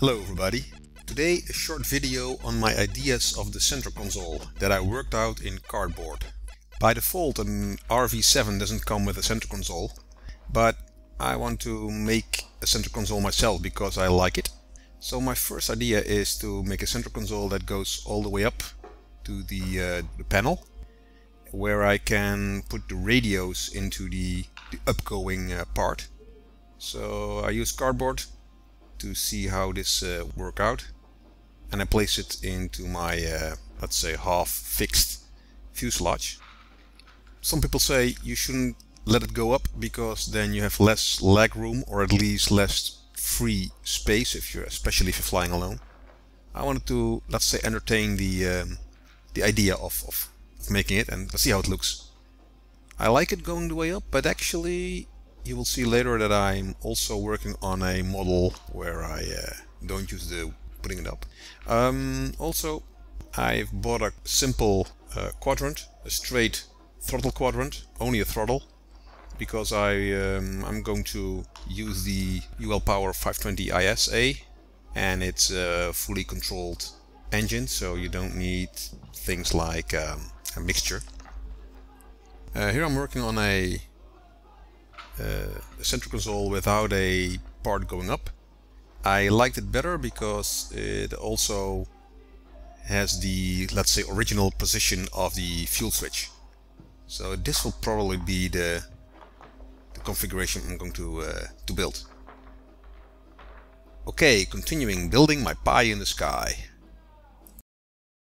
Hello everybody. Today a short video on my ideas of the center console that I worked out in cardboard. By default an RV7 doesn't come with a center console, but I want to make a center console myself because I like it. So my first idea is to make a center console that goes all the way up to the, uh, the panel where I can put the radios into the, the upgoing uh, part. So I use cardboard to see how this uh, work out and I place it into my uh, let's say half fixed fuselage. Some people say you shouldn't let it go up because then you have less leg room or at least less free space if you're especially if you're flying alone. I wanted to let's say entertain the um, the idea of, of, of making it and let's see how it looks. I like it going the way up but actually you will see later that I'm also working on a model where I uh, don't use the putting it up. Um, also, I've bought a simple uh, quadrant, a straight throttle quadrant, only a throttle, because I, um, I'm going to use the UL Power 520 ISA and it's a fully controlled engine, so you don't need things like um, a mixture. Uh, here I'm working on a uh, central console without a part going up. I liked it better because it also has the, let's say, original position of the fuel switch. So this will probably be the, the configuration I'm going to, uh, to build. Okay, continuing building my pie in the sky.